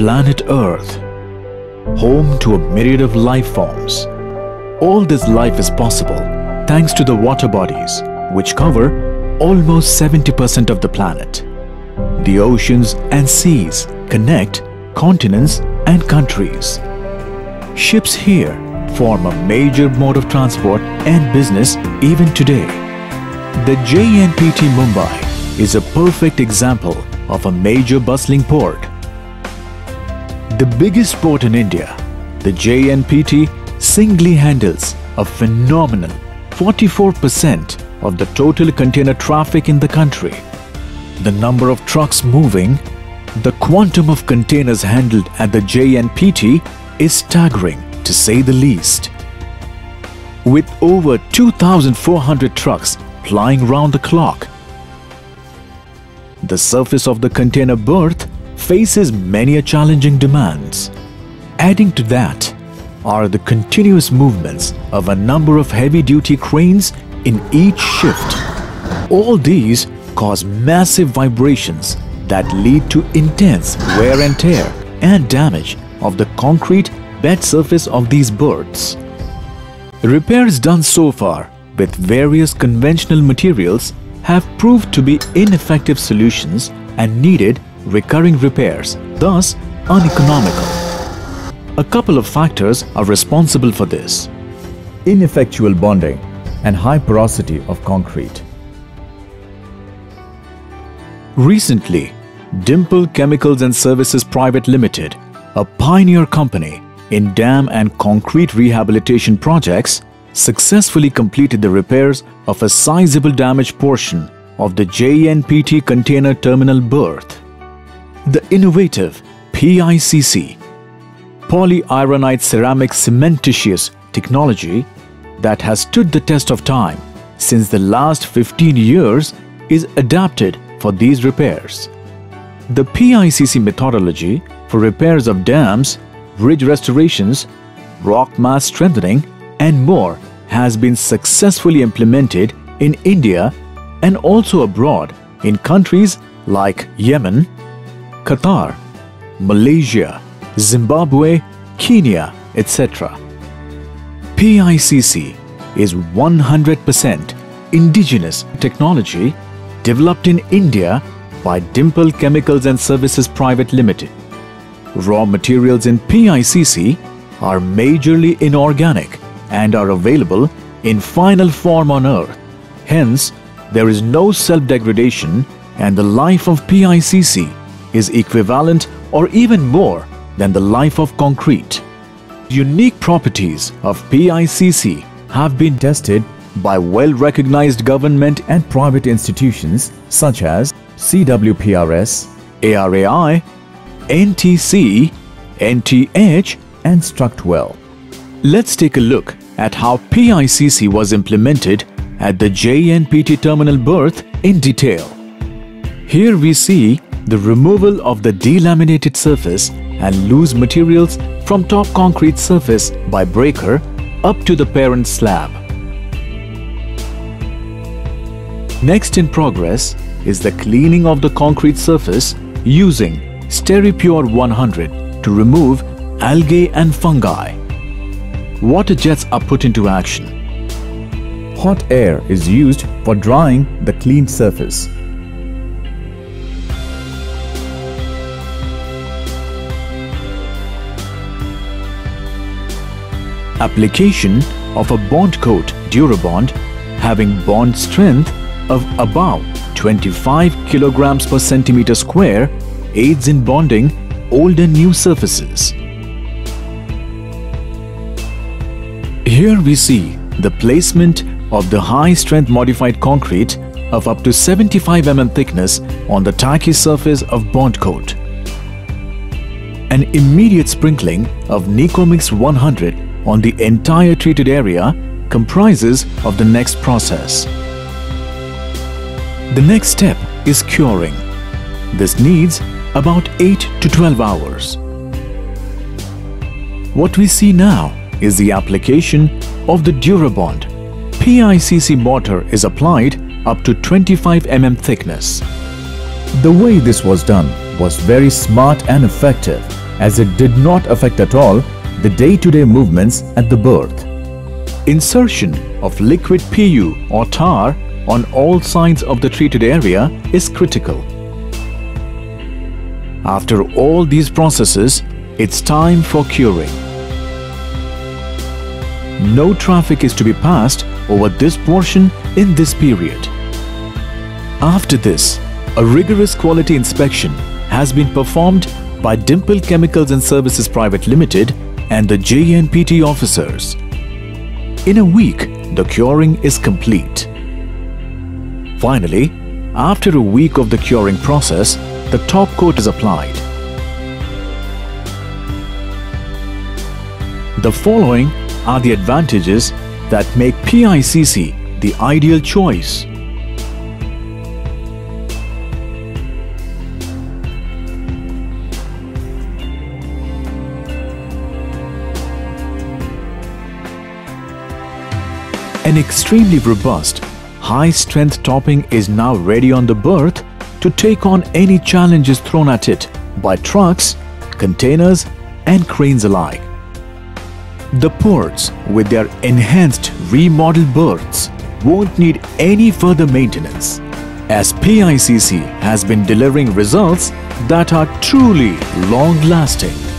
planet Earth, home to a myriad of life forms. All this life is possible thanks to the water bodies, which cover almost 70% of the planet. The oceans and seas connect continents and countries. Ships here form a major mode of transport and business even today. The JNPT Mumbai is a perfect example of a major bustling port. The biggest port in India, the JNPT singly handles a phenomenal 44% of the total container traffic in the country. The number of trucks moving, the quantum of containers handled at the JNPT is staggering to say the least. With over 2,400 trucks plying round the clock, the surface of the container berth faces many a challenging demands. Adding to that are the continuous movements of a number of heavy-duty cranes in each shift. All these cause massive vibrations that lead to intense wear and tear and damage of the concrete bed surface of these berths. Repairs done so far with various conventional materials have proved to be ineffective solutions and needed recurring repairs, thus uneconomical. A couple of factors are responsible for this. Ineffectual bonding and high porosity of concrete. Recently, Dimple Chemicals and Services Private Limited, a pioneer company in dam and concrete rehabilitation projects, successfully completed the repairs of a sizable damaged portion of the JNPT container terminal berth. The innovative PICC, polyironite ceramic cementitious technology that has stood the test of time since the last 15 years is adapted for these repairs. The PICC methodology for repairs of dams, bridge restorations, rock mass strengthening and more has been successfully implemented in India and also abroad in countries like Yemen, Qatar, Malaysia, Zimbabwe, Kenya, etc. PICC is 100% indigenous technology developed in India by Dimple Chemicals and Services Private Limited. Raw materials in PICC are majorly inorganic and are available in final form on earth. Hence, there is no self-degradation and the life of PICC is equivalent or even more than the life of concrete. Unique properties of PICC have been tested by well-recognized government and private institutions such as CWPRS, ARAI, NTC, NTH and Structwell. Let's take a look at how PICC was implemented at the JNPT terminal berth in detail. Here we see the removal of the delaminated surface and loose materials from top concrete surface by breaker up to the parent slab. Next in progress is the cleaning of the concrete surface using SteriPure 100 to remove algae and fungi. Water jets are put into action. Hot air is used for drying the cleaned surface. Application of a bond coat Durabond having bond strength of about 25 kilograms per centimeter square aids in bonding old and new surfaces. Here we see the placement of the high-strength modified concrete of up to 75 mm thickness on the tacky surface of bond coat. An immediate sprinkling of Nicomix 100 on the entire treated area comprises of the next process. The next step is curing. This needs about 8 to 12 hours. What we see now is the application of the Durabond. PICC mortar is applied up to 25 mm thickness. The way this was done was very smart and effective as it did not affect at all the day-to-day movements at the berth. Insertion of liquid PU or tar on all sides of the treated area is critical. After all these processes, it's time for curing. No traffic is to be passed over this portion in this period. After this, a rigorous quality inspection has been performed by Dimple Chemicals and Services Private Limited and the JNPT officers. In a week, the curing is complete. Finally, after a week of the curing process, the top coat is applied. The following are the advantages that make PICC the ideal choice. An extremely robust, high-strength topping is now ready on the berth to take on any challenges thrown at it by trucks, containers and cranes alike. The ports with their enhanced remodeled berths won't need any further maintenance as PICC has been delivering results that are truly long-lasting.